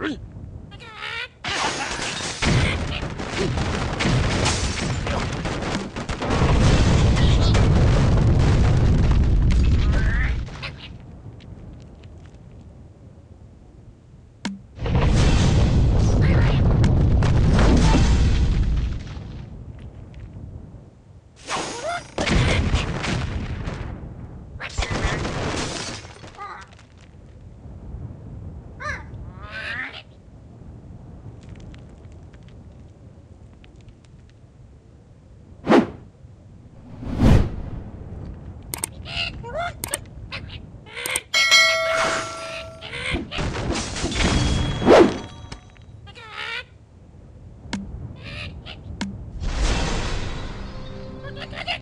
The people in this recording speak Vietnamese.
嗯。Look at it!